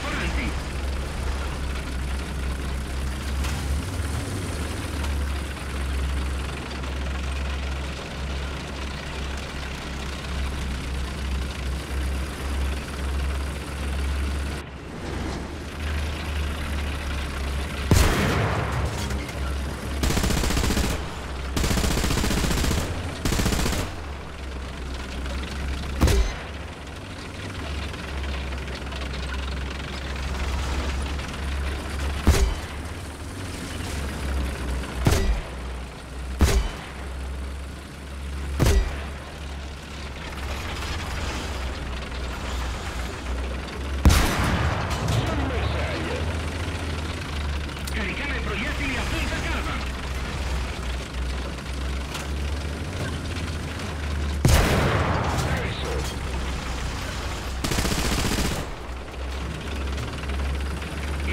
Francis.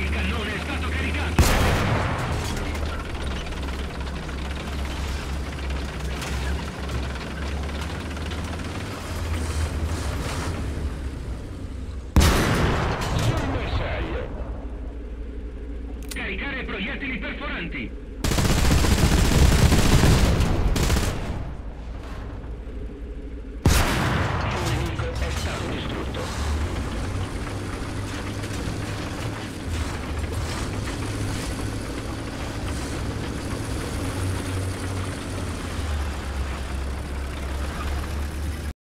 Il cannone è stato caricato! Sul bersaglio! Caricare proiettili perforanti! è stato distrutto.